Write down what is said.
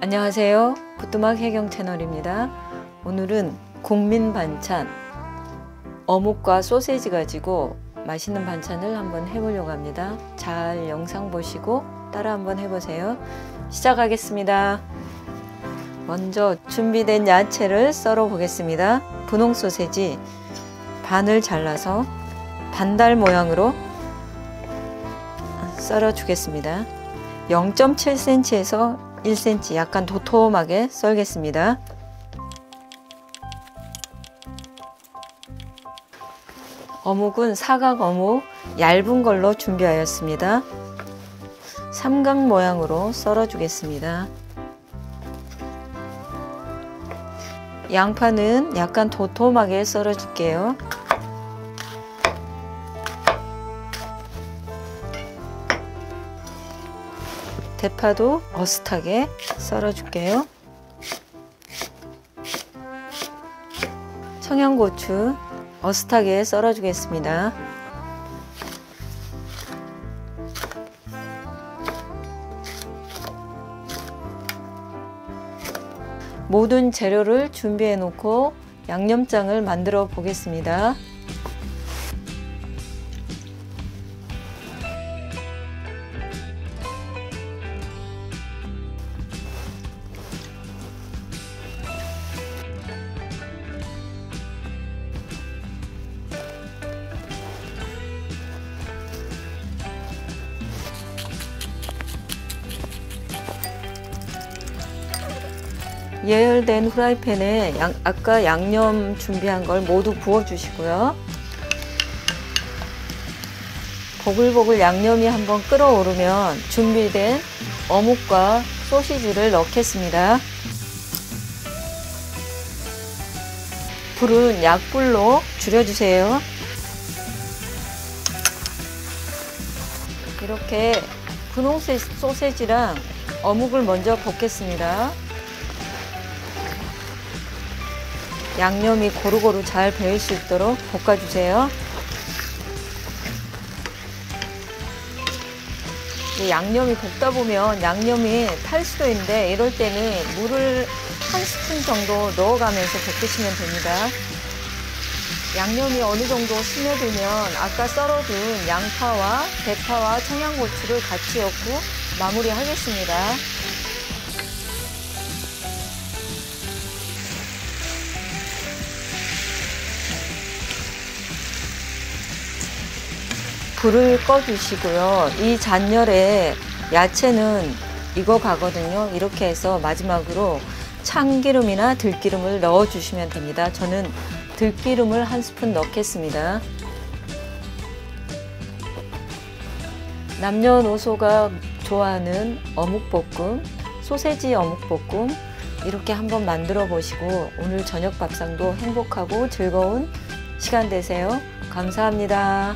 안녕하세요. 부뚜막 해경 채널입니다. 오늘은 국민 반찬 어묵과 소세지 가지고 맛있는 반찬을 한번 해보려고 합니다. 잘 영상 보시고 따라 한번 해보세요. 시작하겠습니다. 먼저 준비된 야채를 썰어 보겠습니다. 분홍 소세지 반을 잘라서 반달 모양으로 썰어 주겠습니다. 0.7cm에서 1cm 약간 도톰하게 썰겠습니다. 어묵은 사각 어묵 얇은 걸로 준비하였습니다. 삼각 모양으로 썰어 주겠습니다. 양파는 약간 도톰하게 썰어 줄게요. 대파도 어슷하게 썰어 줄게요. 청양고추 어슷하게 썰어 주겠습니다. 모든 재료를 준비해 놓고 양념장을 만들어 보겠습니다. 예열된 후라이팬에 양, 아까 양념 준비한 걸 모두 부어 주시고요. 보글보글 양념이 한번 끓어오르면 준비된 어묵과 소시지를 넣겠습니다. 불은 약불로 줄여주세요. 이렇게 분홍 소세지랑 어묵을 먼저 볶겠습니다. 양념이 고루고루 잘 배일 수 있도록 볶아주세요. 양념이 볶다 보면 양념이 탈 수도 있는데 이럴 때는 물을 한 스푼 정도 넣어가면서 볶으시면 됩니다. 양념이 어느 정도 스며들면 아까 썰어둔 양파와 대파와 청양고추를 같이 넣고 마무리하겠습니다. 불을 꺼주시고요. 이 잔열에 야채는 익어 가거든요. 이렇게 해서 마지막으로 참기름이나 들기름을 넣어 주시면 됩니다. 저는 들기름을 한 스푼 넣겠습니다. 남녀노소가 좋아하는 어묵볶음, 소세지 어묵볶음 이렇게 한번 만들어 보시고 오늘 저녁 밥상도 행복하고 즐거운 시간 되세요. 감사합니다.